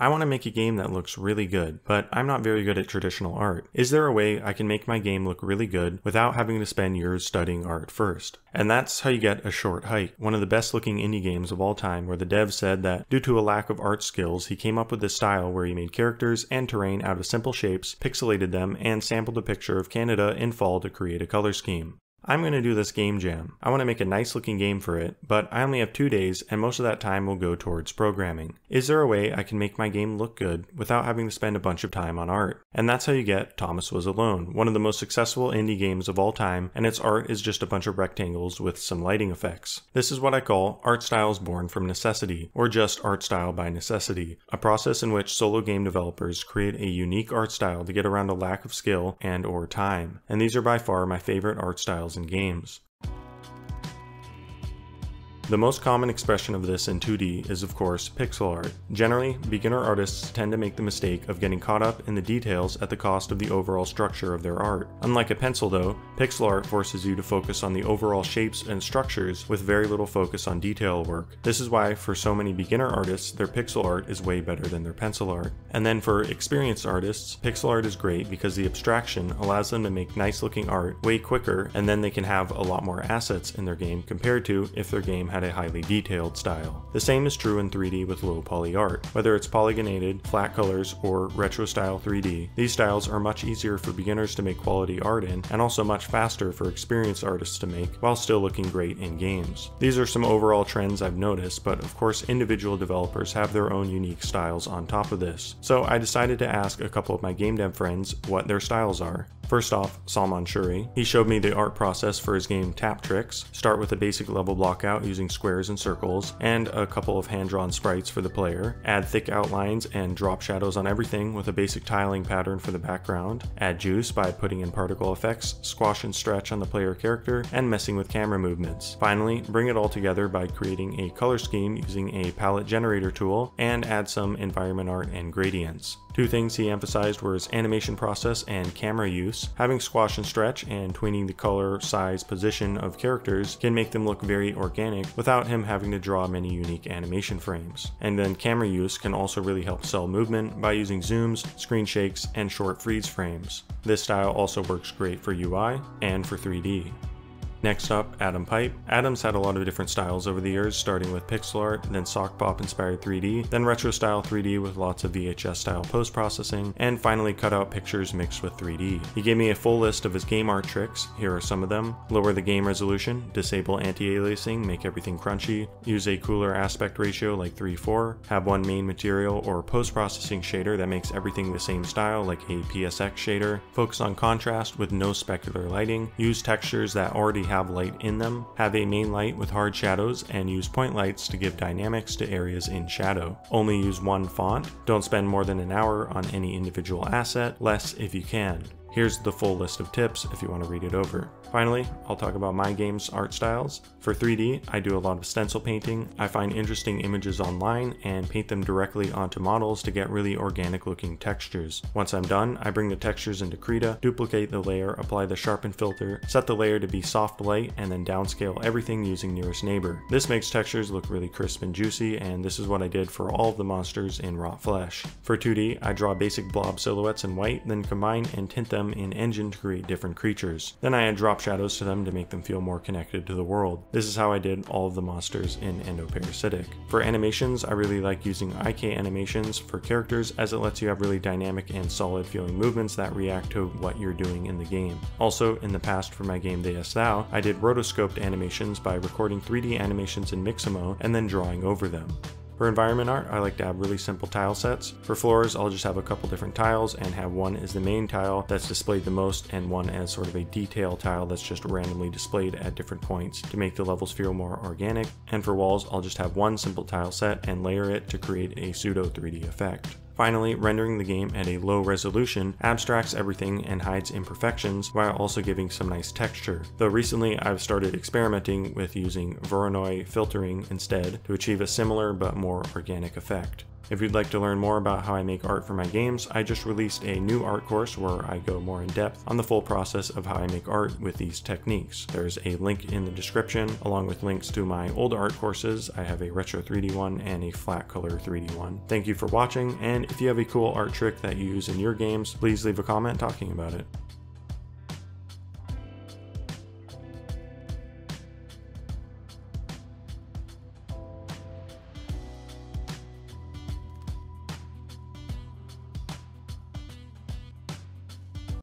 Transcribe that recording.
I want to make a game that looks really good, but I'm not very good at traditional art. Is there a way I can make my game look really good without having to spend years studying art first? And that's how you get A Short Hike, one of the best looking indie games of all time, where the dev said that due to a lack of art skills, he came up with this style where he made characters and terrain out of simple shapes, pixelated them, and sampled a picture of Canada in fall to create a color scheme. I'm going to do this game jam. I want to make a nice looking game for it, but I only have two days and most of that time will go towards programming. Is there a way I can make my game look good without having to spend a bunch of time on art? And that's how you get Thomas Was Alone, one of the most successful indie games of all time, and its art is just a bunch of rectangles with some lighting effects. This is what I call art styles born from necessity, or just art style by necessity, a process in which solo game developers create a unique art style to get around a lack of skill and or time. And these are by far my favorite art styles games. The most common expression of this in 2D is of course pixel art. Generally, beginner artists tend to make the mistake of getting caught up in the details at the cost of the overall structure of their art. Unlike a pencil though, pixel art forces you to focus on the overall shapes and structures with very little focus on detail work. This is why for so many beginner artists, their pixel art is way better than their pencil art. And then for experienced artists, pixel art is great because the abstraction allows them to make nice looking art way quicker and then they can have a lot more assets in their game compared to if their game had had a highly detailed style. The same is true in 3D with low poly art. Whether it's polygonated, flat colors, or retro style 3D, these styles are much easier for beginners to make quality art in, and also much faster for experienced artists to make, while still looking great in games. These are some overall trends I've noticed, but of course individual developers have their own unique styles on top of this. So I decided to ask a couple of my game dev friends what their styles are. First off, Salman Shurie. He showed me the art process for his game Tap Tricks. Start with a basic level block out using squares and circles, and a couple of hand-drawn sprites for the player. Add thick outlines and drop shadows on everything with a basic tiling pattern for the background. Add juice by putting in particle effects, squash and stretch on the player character, and messing with camera movements. Finally, bring it all together by creating a color scheme using a palette generator tool, and add some environment art and gradients. Two things he emphasized were his animation process and camera use. Having squash and stretch and tweening the color, size, position of characters can make them look very organic without him having to draw many unique animation frames. And then camera use can also really help sell movement by using zooms, screen shakes, and short freeze frames. This style also works great for UI and for 3D. Next up, Adam Pype. Adam's had a lot of different styles over the years, starting with pixel art, then Sokpop inspired 3D, then retro style 3D with lots of VHS style post processing, and finally cutout pictures mixed with 3D. He gave me a full list of his game art tricks, here are some of them. Lower the game resolution, disable anti-aliasing, make everything crunchy, use a cooler aspect ratio like 3-4, have one main material or post processing shader that makes everything the same style like a PSX shader, focus on contrast with no specular lighting, use textures that already have light in them, have a main light with hard shadows, and use point lights to give dynamics to areas in shadow. Only use one font, don't spend more than an hour on any individual asset, less if you can. Here's the full list of tips if you want to read it over. Finally, I'll talk about my game's art styles. For 3D, I do a lot of stencil painting. I find interesting images online and paint them directly onto models to get really organic looking textures. Once I'm done, I bring the textures into Krita, duplicate the layer, apply the sharpen filter, set the layer to be soft light, and then downscale everything using nearest neighbor. This makes textures look really crisp and juicy, and this is what I did for all of the monsters in Rot Flesh. For 2D, I draw basic blob silhouettes in white, then combine and tint them in Engine to create different creatures. Then I add drop drop shadows to them to make them feel more connected to the world. This is how I did all of the monsters in Endoparasitic. For animations, I really like using IK animations for characters as it lets you have really dynamic and solid feeling movements that react to what you're doing in the game. Also, in the past for my game Deus Thou, I did rotoscoped animations by recording 3D animations in Mixamo and then drawing over them. For environment art, I like to have really simple tile sets. For floors, I'll just have a couple different tiles and have one as the main tile that's displayed the most and one as sort of a detail tile that's just randomly displayed at different points to make the levels feel more organic. And for walls, I'll just have one simple tile set and layer it to create a pseudo 3D effect. Finally, rendering the game at a low resolution abstracts everything and hides imperfections while also giving some nice texture. Though recently I've started experimenting with using Voronoi filtering instead to achieve a similar but more organic effect. If you'd like to learn more about how I make art for my games, I just released a new art course where I go more in depth on the full process of how I make art with these techniques. There's a link in the description along with links to my old art courses. I have a retro 3D one and a flat color 3D one. Thank you for watching, and if you have a cool art trick that you use in your games, please leave a comment talking about it.